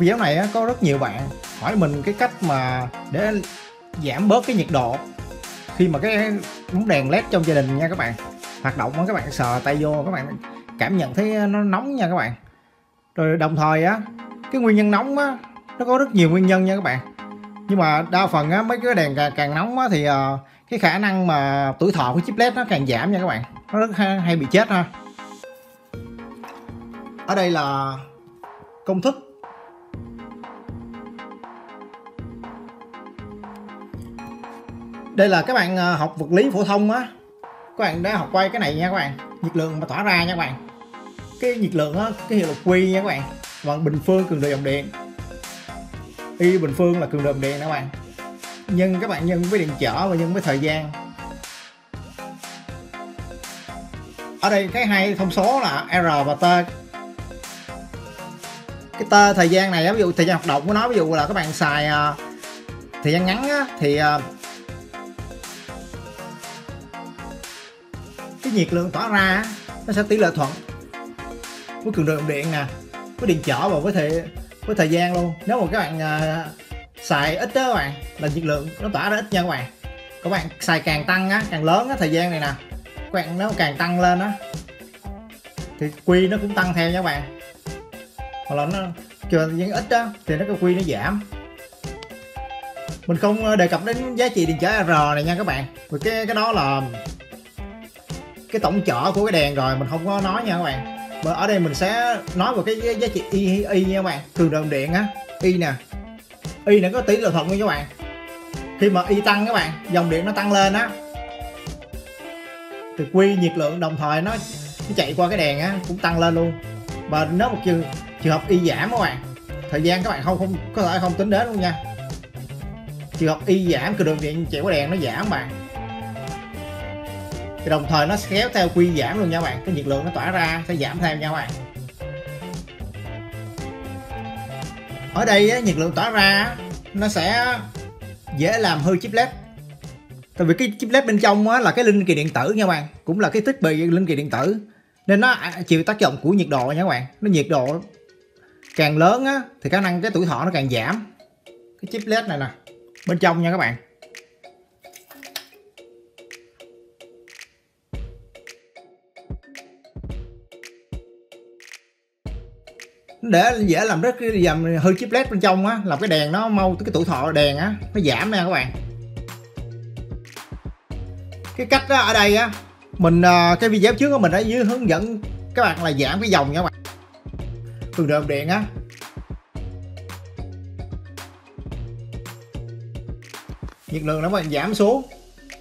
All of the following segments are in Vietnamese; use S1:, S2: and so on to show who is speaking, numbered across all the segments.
S1: video này á, có rất nhiều bạn hỏi mình cái cách mà để giảm bớt cái nhiệt độ khi mà cái bóng đèn led trong gia đình nha các bạn. Hoạt động á các bạn sờ tay vô các bạn cảm nhận thấy nó nóng nha các bạn. Rồi đồng thời á cái nguyên nhân nóng á nó có rất nhiều nguyên nhân nha các bạn. Nhưng mà đa phần á mấy cái đèn càng, càng nóng á thì uh, cái khả năng mà tuổi thọ của chip led nó càng giảm nha các bạn. Nó rất hay, hay bị chết ha. Ở đây là công thức đây là các bạn à, học vật lý phổ thông á. Các bạn đã học quay cái này nha các bạn. Nhiệt lượng mà tỏa ra nha các bạn. Cái nhiệt lượng á cái hiệu lực quy nha các bạn. Bằng bình phương cường độ dòng điện. Y bình phương là cường độ dòng điện nha các bạn. Nhân các bạn nhân với điện trở và nhân với thời gian. Ở đây cái hai thông số là r và t. Cái t thời gian này ví dụ thời gian hoạt động của nó ví dụ là các bạn xài à, thời gian ngắn á, thì à, cái nhiệt lượng tỏa ra nó sẽ tỷ lệ thuận. Với cường độ dòng điện nè với điện trở và với thời với thời gian luôn. Nếu mà các bạn uh, xài ít đó các bạn là nhiệt lượng nó tỏa ra ít nha các bạn. Các bạn xài càng tăng á càng lớn á thời gian này nè các bạn nó càng tăng lên á thì quy nó cũng tăng theo nha các bạn. Hoặc là nó chờ những ít đó thì nó cái quy nó giảm. Mình không đề cập đến giá trị điện trở R này nha các bạn. Vì cái cái đó là cái tổng trở của cái đèn rồi mình không có nói nha các bạn. Mà ở đây mình sẽ nói về cái giá trị y, y nha các bạn. Thường đồng điện á y nè. Y nó có tỷ lệ thuận nha các bạn. Khi mà y tăng các bạn dòng điện nó tăng lên á. Thì quy nhiệt lượng đồng thời nó, nó chạy qua cái đèn á cũng tăng lên luôn. Và nếu một trường trường hợp y giảm các bạn thời gian các bạn không không có thể không tính đến luôn nha. Trường hợp y giảm cường độ điện chạy qua đèn nó giảm bạn thì đồng thời nó kéo theo quy giảm luôn nha các bạn. Cái nhiệt lượng nó tỏa ra sẽ giảm theo nha các bạn. Ở đây á, nhiệt lượng tỏa ra nó sẽ dễ làm hư chip led. Tại vì cái chip led bên trong á, là cái linh kiện điện tử nha các bạn. Cũng là cái thiết bị linh kiện điện tử. Nên nó chịu tác động của nhiệt độ nha các bạn. Nó nhiệt độ càng lớn á thì khả năng cái tuổi thọ nó càng giảm. Cái chip led này nè bên trong nha các bạn. Để dễ làm rất dầm hư chip led bên trong á, làm cái đèn nó mau cái tuổi thọ đèn á, nó giảm nha các bạn. Cái cách đó ở đây á, mình à, cái video trước của mình đã dưới hướng dẫn các bạn là giảm cái dòng nha các bạn. Cường độ điện á. Nhiệt lượng nó bạn giảm xuống.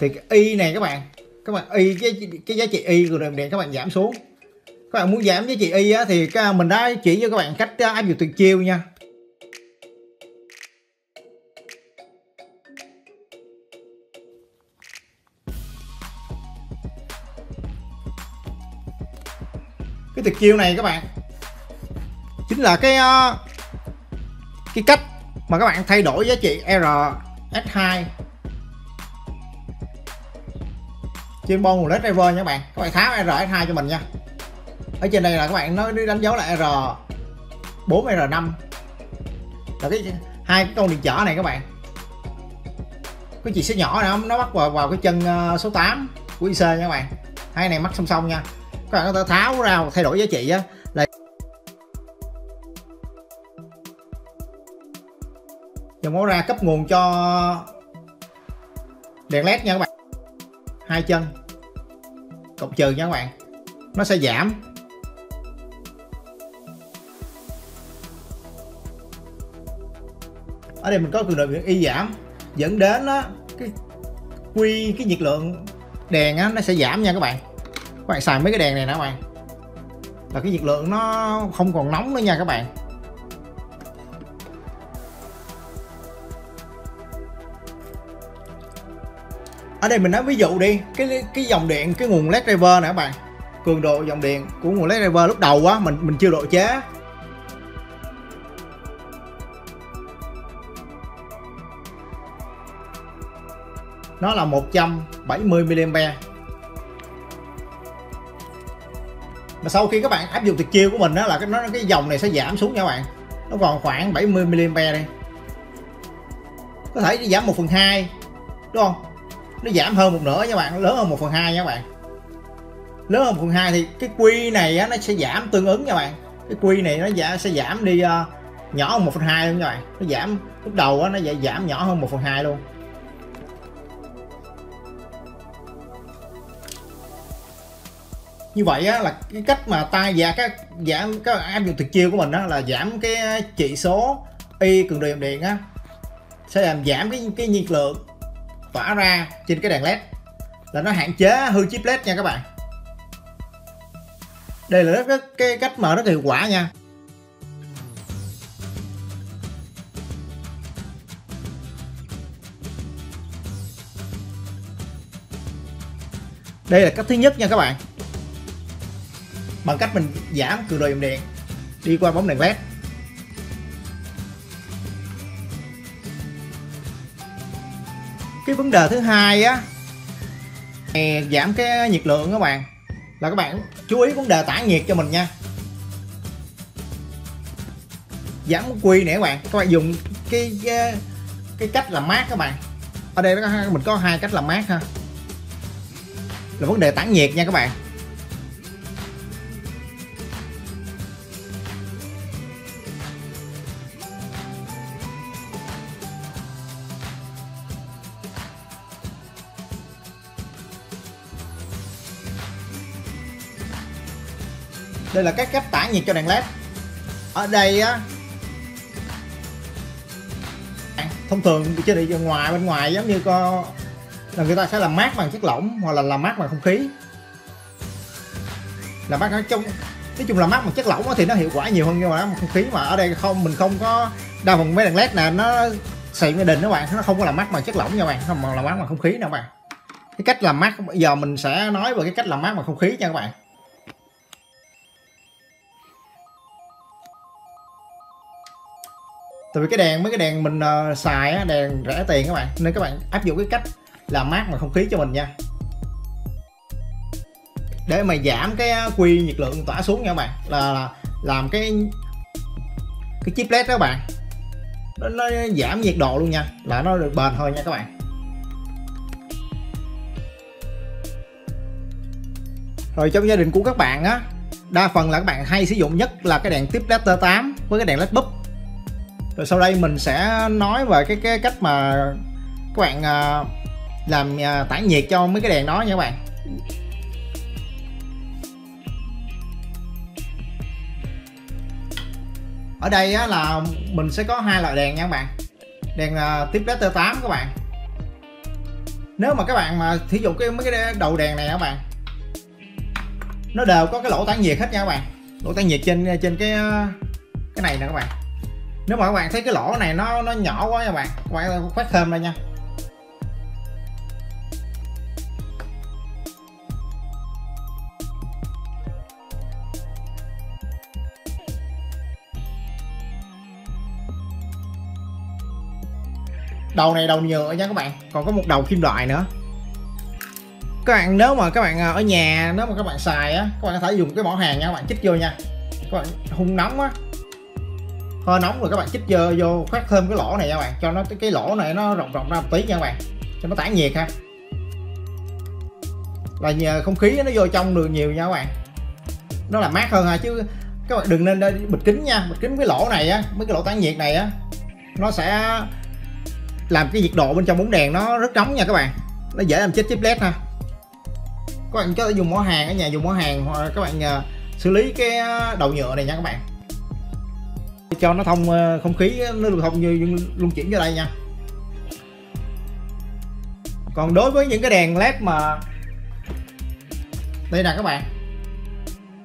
S1: Thì cái y này các bạn các bạn, y, cái cái giá trị y cường độ điện các bạn giảm xuống các bạn muốn giảm giá trị y á, thì mình đã chỉ cho các bạn cách áp dụng tuyệt chiêu nha. Cái tuyệt chiêu này các bạn chính là cái cái cách mà các bạn thay đổi giá trị RS2 trên bon led driver nha các bạn. Các bạn tháo RS2 cho mình nha ở trên đây là các bạn nó đánh dấu là R 4 R 5 là cái hai cái con điện trở này các bạn. Cái chị sẽ nhỏ này nó bắt vào vào cái chân ờ, số 8 của IC nha các bạn. Hai này mắc song song nha. Các bạn có thể tháo ra thay đổi giá trị á. Là dòng máu ra cấp nguồn cho đèn led nha các bạn. Hai chân. Cộng trừ nha các bạn. Nó sẽ giảm. Ở đây mình có cường độ điện y giảm dẫn đến đó, cái quy cái nhiệt lượng đèn á, nó sẽ giảm nha các bạn. Các bạn xài mấy cái đèn này nè các bạn. Là cái nhiệt lượng nó không còn nóng nữa nha các bạn. Ở đây mình nói ví dụ đi cái cái dòng điện cái nguồn led driver nè các bạn. Cường độ dòng điện của nguồn led driver lúc đầu á mình mình chưa độ chế. Nó là 170mm mà sau khi các bạn áp dụng tuyệt chiêu của mình đó là cái nó cái dòng này sẽ giảm xuống nha các bạn. Nó còn khoảng 70mm đây. Có thể giảm 1 phần 2 đúng không? Nó giảm hơn một nửa nha bạn lớn hơn 1 phần 2 nha bạn. Lớn hơn 1 phần 2 thì cái quy này á, nó sẽ giảm tương ứng nha bạn. Cái quy này nó giảm sẽ giảm đi uh, nhỏ hơn 1 phần 2 luôn nha bạn. Nó giảm lúc đầu á, nó giảm nhỏ hơn 1 phần 2 luôn. Như vậy á, là cái cách mà ta giảm các giảm các áp dụng tuyệt chiêu của mình đó là giảm cái chỉ số y cường độ dòng điện á. Sẽ làm giảm cái cái nhiệt lượng tỏa ra trên cái đèn led. Là nó hạn chế hư chip led nha các bạn. Đây là rất, rất cái cách mở rất hiệu quả nha. Đây là cách thứ nhất nha các bạn bằng cách mình giảm cường độ dòng điện đi qua bóng đèn led. Cái vấn đề thứ hai á giảm cái nhiệt lượng các bạn. Là các bạn chú ý vấn đề tản nhiệt cho mình nha. Giảm quy nè các bạn. Các bạn dùng cái cái, cái cách làm mát các bạn. Ở đây mình có hai cách làm mát ha. Là vấn đề tản nhiệt nha các bạn. Đây là các cách tản nhiệt cho đèn led. Ở đây á à, thông thường trên thị ngoài, bên ngoài giống như có, là người ta sẽ làm mát bằng chất lỏng hoặc là làm mát bằng không khí. Làm mát trong, nói chung là mát bằng chất lỏng thì nó hiệu quả nhiều hơn nhưng mà không khí mà ở đây không, mình không có đa phần mấy đèn led nè, nó xịn cái đình các bạn, nó không có làm mát bằng chất lỏng nha bạn, không mà làm mát bằng không khí nè các bạn. Cái cách làm mát bây giờ mình sẽ nói về cái cách làm mát bằng không khí nha các bạn. Tại vì cái đèn mấy cái đèn mình uh, xài á, đèn rẻ tiền các bạn. Nên các bạn áp dụng cái cách làm mát mà không khí cho mình nha. Để mà giảm cái quy nhiệt lượng tỏa xuống nha các bạn. Là, là làm cái cái chip led đó các bạn. Nó, nó giảm nhiệt độ luôn nha. Là nó được bền thôi nha các bạn. Rồi trong gia đình của các bạn á đa phần là các bạn hay sử dụng nhất là cái đèn tiếp led 8 với cái đèn led búp rồi sau đây mình sẽ nói về cái cái cách mà các bạn uh, làm uh, tản nhiệt cho mấy cái đèn đó nha các bạn. Ở đây á, là mình sẽ có hai loại đèn nha các bạn. Đèn uh, tiếp t 8 các bạn. Nếu mà các bạn mà sử dụng cái mấy cái đầu đèn này các bạn nó đều có cái lỗ tản nhiệt hết nha các bạn. Lỗ tản nhiệt trên trên cái cái này nè các bạn nếu mà các bạn thấy cái lỗ này nó nó nhỏ quá các bạn. Các bạn khoét thêm đây nha. Đầu này đầu nhựa nha các bạn. Còn có một đầu kim loại nữa. Các bạn, nếu mà các bạn ờ, ở nhà, nếu mà các bạn xài á, các bạn có thể dùng cái mỏ hàng nha các bạn. Chích vô nha. Các bạn hung nóng á hơi nóng rồi các bạn chích vô vô, khoét thêm cái lỗ này nha bạn. Cho nó, cái lỗ này nó rộng rộng ra một tí nha các bạn. Cho nó tản nhiệt ha. Là nhờ không khí nó vô trong được nhiều nha các bạn. Nó làm mát hơn ha, chứ các bạn đừng nên bịt kính nha. Bịt kính cái lỗ này á, mấy cái lỗ tản nhiệt này á, nó sẽ làm cái nhiệt độ bên trong bóng đèn nó rất nóng nha các bạn. Nó dễ làm chết chip led ha. Các bạn có thể dùng mỏ hàng ở nhà, dùng mỏ hàng hoặc các bạn à, xử lý cái à, đầu nhựa này nha các bạn cho nó thông ờ, không khí ờ, nó lưu thông như luân chuyển vô đây nha. Còn đối với những cái đèn led mà đây nè các bạn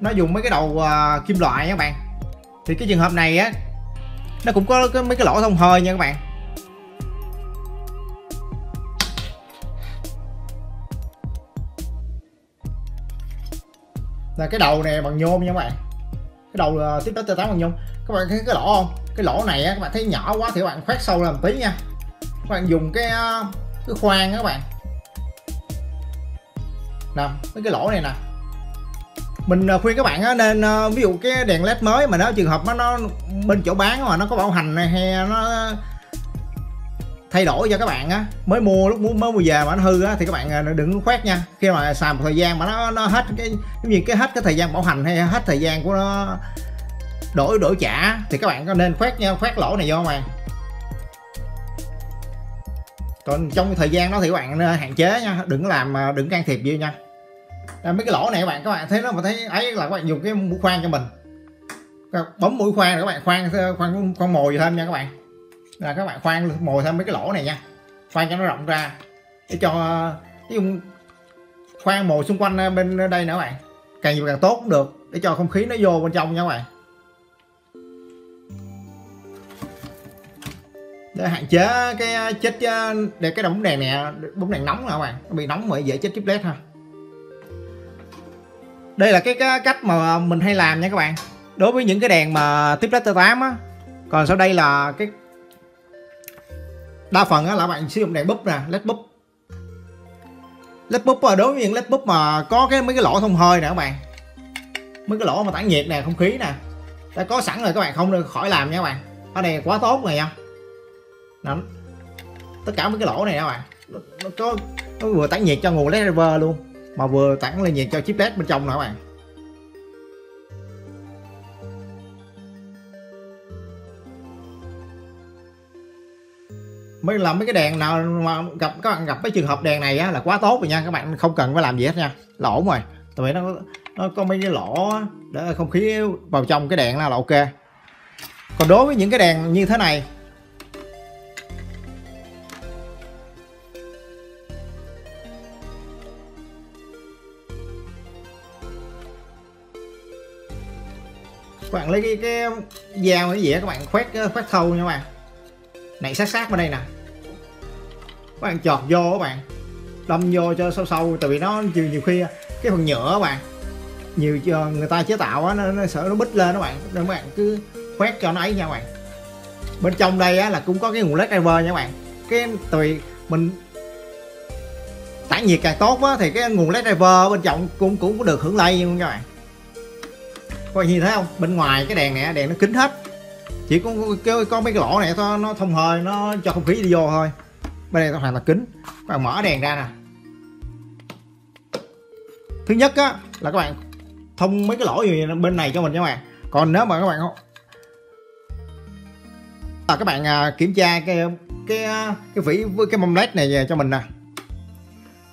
S1: nó dùng mấy cái đầu uh, kim loại nha các bạn. Thì cái trường hợp này á nó cũng có cái, mấy cái lỗ thông hơi nha các bạn. Là cái đầu này bằng nhôm nha các bạn cái đầu uh, tiếp tới tám bằng nhôm các bạn thấy cái lỗ không? Cái lỗ này á, các bạn thấy nhỏ quá thì các bạn khoét sâu lên tí nha. Các bạn dùng cái à, cái khoan các bạn. Nè mấy cái lỗ này nè. Mình à, khuyên các bạn á, nên ví dụ cái đèn led mới mà nó trường hợp nó, nó bên chỗ bán mà nó có bảo hành này hay nó thay đổi cho các bạn á. Mới mua lúc mới mua về mà nó hư á thì các bạn à, đừng khoét nha. Khi mà xài một thời gian mà nó nó hết cái giống như cái hết cái thời gian bảo hành hay hết thời gian của nó đổi đổi trả thì các bạn có nên khoét nha khoét lỗ này vô mà còn trong thời gian đó thì các bạn nên hạn chế nha đừng làm à, đừng can thiệp vô nha. À, mấy cái lỗ này các bạn các bạn thấy nó mà thấy ấy là các bạn dùng cái mũi khoan cho mình. Bấm mũi khoan các bạn khoan khoan con mồi thêm nha các bạn là các bạn khoan mồi thêm mấy cái lỗ này nha. Khoan cho nó rộng ra. Để cho ví dụ khoan mồi xung quanh ờ, bên đây nữa các bạn. Càng nhiều càng tốt cũng được để cho không khí nó vô bên trong nha các bạn. Để hạn chế cái ờ, chết ờ, để cái bóng đèn nè bóng đèn nóng nè các bạn. Nó bị nóng mà dễ chết chip led ha. Đây là cái, cái cách mà mình hay làm nha các bạn. Đối với những cái đèn mà tiếp led 8 á còn sau đây là cái đa phần á là bạn sử dụng đèn búp nè led búp. Led búp đối với những led búp mà có cái mấy cái lỗ thông hơi nè các bạn. Mấy cái lỗ mà tản nhiệt nè không khí nè. Đã có sẵn rồi các bạn không được khỏi làm nha các bạn. Ở đây quá tốt rồi nha. Đó. tất cả mấy cái lỗ này các bạn. Nó, nó có nó vừa tản nhiệt cho nguồn led driver luôn mà vừa tản lên nhiệt cho chip led bên trong nữa các bạn. Mới làm mấy cái đèn nào mà gặp các bạn gặp cái trường hợp đèn này á là quá tốt rồi nha các bạn không cần phải làm gì hết nha. Là ổn rồi. Tại vì nó nó có mấy cái lỗ để không khí vào trong cái đèn là, là ok. Còn đối với những cái đèn như thế này các bạn lấy cái cái dao cái gì đó các bạn khoét khoét thâu nha các bạn này sát sát vào đây nè. Các bạn chọt vô các bạn. Đâm vô cho sâu sâu tại vì nó nhiều, nhiều khi cái phần nhựa các bạn nhiều ờ, người ta chế tạo á nó, nó sợ nó bít lên các bạn. Nên các bạn cứ khoét cho nó ấy nha các bạn. Bên trong đây á là cũng có cái nguồn led driver nha các bạn. Cái tùy mình tản nhiệt càng tốt á thì cái nguồn led driver bên trong cũng cũng có được hưởng lây luôn các bạn. Các bạn nhìn thấy không? Bên ngoài cái đèn này đèn nó kín hết chỉ có cái có mấy cái lỗ này nó, nó thông hơi nó cho không khí đi vô thôi. Bên này nó hoàn là kính. Các bạn mở đèn ra nè. Thứ nhất á là các bạn thông mấy cái lỗ gì bên này cho mình nha các bạn. Còn nếu mà các bạn là các bạn à, kiểm tra cái cái à, cái vỉ với cái mâm led này cho mình nè.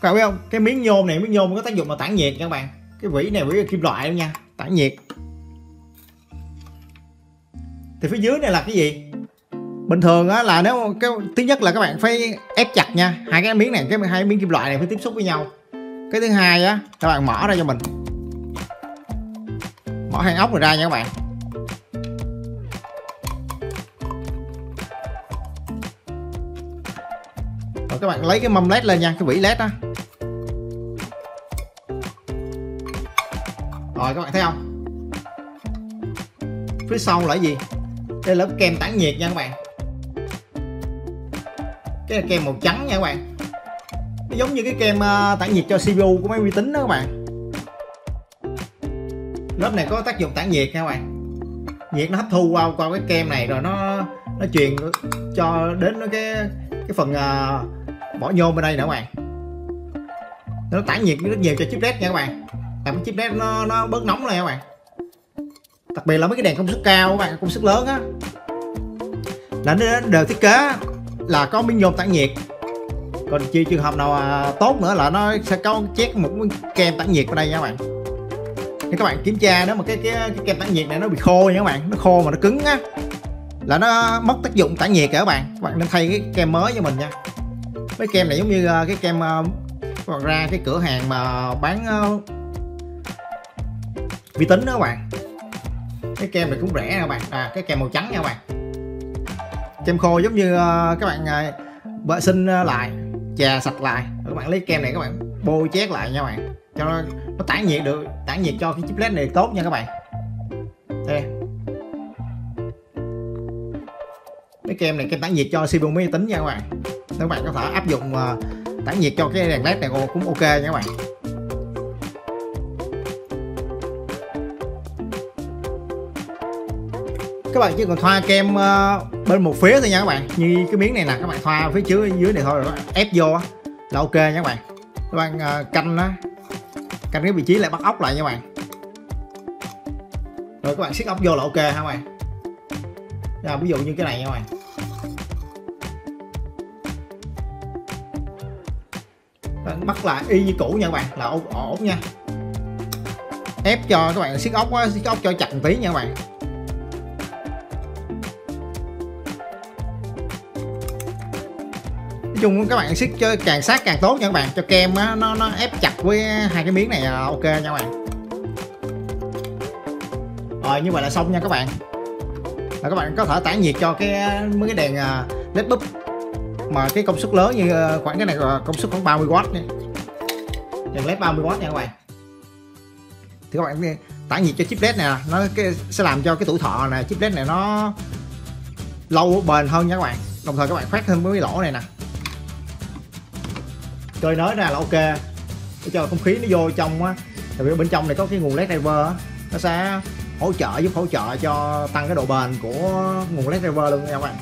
S1: Các bạn biết không? Cái miếng nhôm này miếng nhôm có tác dụng là tản nhiệt nha các bạn. Cái vỉ này vỉ kim loại nha tản nhiệt thì phía dưới này là cái gì? Bình thường á, là nếu cái, thứ nhất là các bạn phải ép chặt nha. Hai cái miếng này, cái hai miếng kim loại này phải tiếp xúc với nhau. Cái thứ hai á, các bạn mở ra cho mình. Mở hai ốc này ra nha các bạn. Rồi các bạn lấy cái mâm led lên nha, cái vỉ led á. Rồi các bạn thấy không? Phía sau là gì? Đây là lớp kem tản nhiệt nha các bạn. Cái là kem màu trắng nha các bạn. Nó giống như cái kem ờ, tản nhiệt cho CPU của máy vi tính đó các bạn. Lớp này có tác dụng tản nhiệt nha các bạn. Nhiệt nó hấp thu qua qua cái kem này rồi nó nó truyền cho đến cái cái phần ờ, uh, vỏ nhôm bên đây nữa các bạn. Nó tản nhiệt rất nhiều cho chip led nha các bạn. Làm cái chip led nó nó bớt nóng này các bạn đặc biệt là mấy cái đèn công suất cao các bạn công suất lớn á. Là nó đều thiết kế là có miếng nhôm tản nhiệt. Còn chi trường hợp nào à, tốt nữa là nó sẽ có chét một kem tản nhiệt vào đây nha các bạn. Thì các bạn kiểm tra nếu mà cái cái, cái kem tản nhiệt này nó bị khô nha các bạn nó khô mà nó cứng á. Là nó mất tác dụng tản nhiệt các bạn các bạn nên thay cái kem mới cho mình nha. Mấy kem này giống như à, cái kem còn các bạn ra cái cửa hàng mà bán à, vi tính đó các bạn cái kem này cũng rẻ nha các bạn. À cái kem màu trắng nha các bạn. Kem khô giống như uh, các bạn uh, vệ sinh uh, lại chà sạch lại. Các bạn lấy kem này các bạn bôi chét lại nha các bạn. Cho nó, nó tản nhiệt được tản nhiệt cho cái chip led này tốt nha các bạn. Đây. Cái kem này kem tản nhiệt cho CPU máy tính nha các bạn. Các bạn có thể áp dụng tản nhiệt cho cái đèn led này cũng ok nha các bạn các bạn chỉ cần thoa kem uh, bên một phía thôi nha các bạn. Như cái miếng này nè các bạn thoa phía trước dưới này thôi rồi ép vô á là ok nha các bạn. Các bạn uh, canh á canh cái vị trí lại bắt ốc lại nha các bạn. Rồi các bạn siết ốc vô là ok ha các bạn. Rồi, ví dụ như cái này nha các bạn. Bạn bắt lại y như cũ nha các bạn là ổn, ổn nha. Ép cho các bạn siết ốc á siết ốc cho chặt một tí nha các bạn. Chung các bạn siết cho càng sát càng tốt nha các bạn. Cho kem á, nó nó ép chặt với hai cái miếng này là ok nha các bạn. Rồi như vậy là xong nha các bạn. Là các bạn có thể tản nhiệt cho cái mấy cái đèn à, led búp. Mà cái công suất lớn như ờ, khoảng cái này công suất khoảng 30W nha. Đèn led 30W nha các bạn. Thì các bạn tản nhiệt cho chip led này nó cái, sẽ làm cho cái tuổi thọ này chip led này nó lâu bền hơn nha các bạn. Đồng thời các bạn khoét thêm mấy cái lỗ này nè cơi nới ra là ok. Để cho không khí nó vô trong á. Tại vì bên trong này có cái nguồn led driver á. Nó sẽ hỗ trợ giúp hỗ trợ cho tăng cái độ bền của nguồn led driver luôn nha các bạn.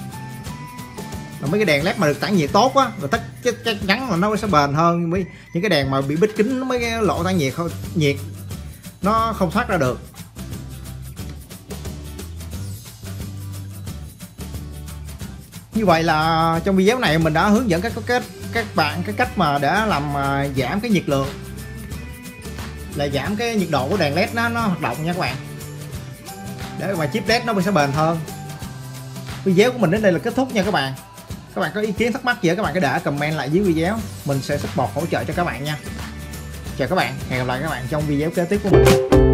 S1: Là mấy cái đèn led mà được tản nhiệt tốt á rồi tất chắc, chắc chắn là nó sẽ bền hơn với những cái đèn mà bị bít kính mấy cái lỗ tản nhiệt không nhiệt nó không thoát ra được. Như vậy là trong video này mình đã hướng dẫn các cái các bạn, cái cách mà để làm à, giảm cái nhiệt lượng. Là giảm cái nhiệt độ của đèn led nó nó hoạt động nha các bạn. Để mà chip led nó sẽ bền hơn. Video của mình đến đây là kết thúc nha các bạn. Các bạn có ý kiến thắc mắc gì các bạn cứ để comment lại dưới video. Mình sẽ support hỗ trợ cho các bạn nha. Chào các bạn, hẹn gặp lại các bạn trong video kế tiếp của mình.